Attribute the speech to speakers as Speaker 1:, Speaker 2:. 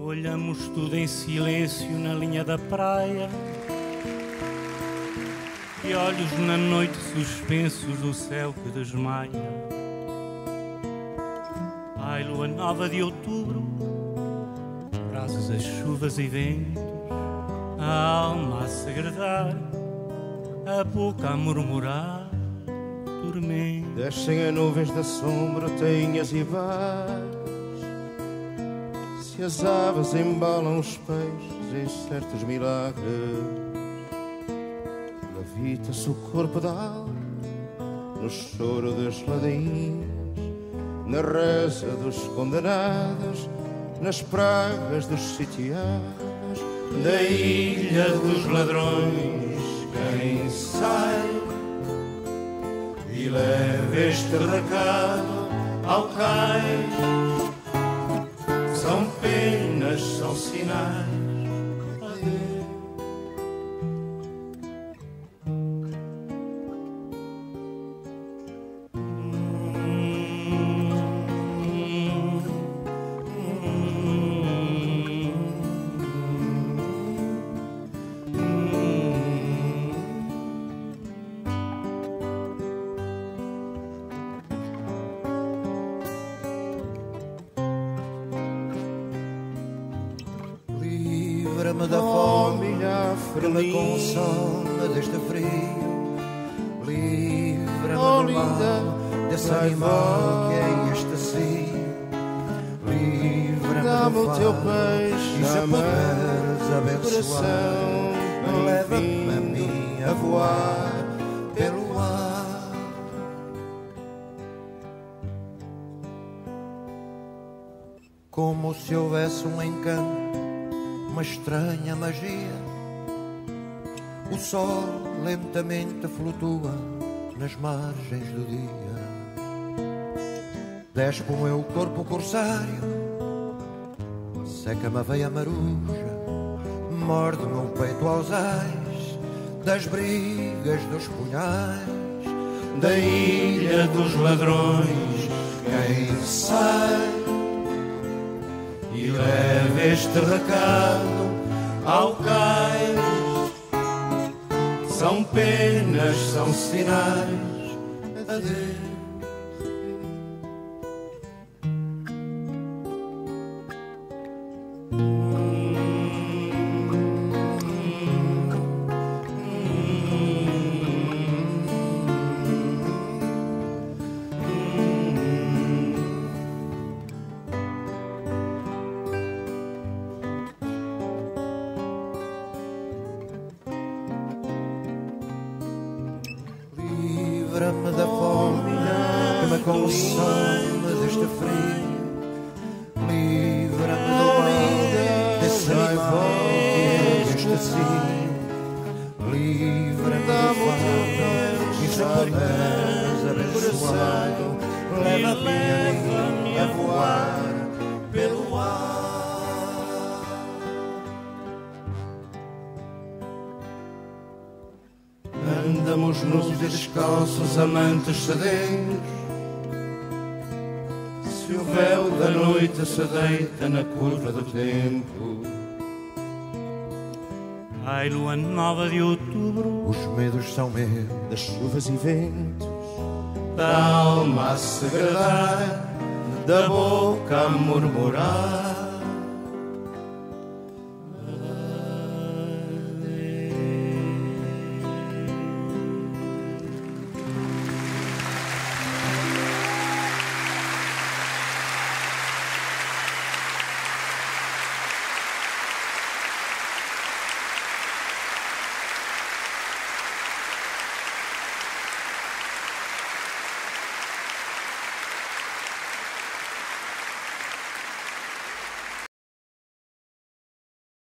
Speaker 1: Andamos tudo em silêncio na linha da praia. E olhos na noite suspensos do céu que desmaia. Ai, lua nova de outubro Brasas as chuvas e ventos A alma a segredar A boca a murmurar Dormendo
Speaker 2: Descem as nuvens da sombra, tainhas e bares Se as aves embalam os peixes em certos milagres. Levita-se o corpo da alma No choro das ladainhas Na reza dos condenados Nas pragas dos sitiados
Speaker 1: Da ilha dos ladrões. Quem sai E leva este recado ao cais são
Speaker 3: Livra-me da fome que me consome deste frio. Livra-me
Speaker 2: Oh,
Speaker 3: do mal desse animal que é este cio. Livra-me do
Speaker 2: o teu peixe
Speaker 3: e se puderes abençoar, leva-me a mim a voar pelo ar. Como se houvesse um encanto, uma estranha magia. O sol lentamente flutua nas margens do dia. Desce o meu corpo corsário, seca-me a veia maruja, morde o peito aos ais das brigas dos punhais.
Speaker 1: Da ilha dos ladrões
Speaker 3: Quem sai
Speaker 1: E leva este recado ao cais São penas, são sinais. Adeus
Speaker 3: Livra-me da fome que me consome deste frio. Livra-me do mal desse animal que este cio. Livra-me do fado e se puderes abençoado, leva-me a
Speaker 1: Andamos nus e descalços, amantes sedentos Se o véu da noite se deita na curva do tempo Ai, lua nova de outubro.
Speaker 3: Os medos são meus.
Speaker 2: Das chuvas e ventos.
Speaker 1: Da alma a segredar Da boca a murmurar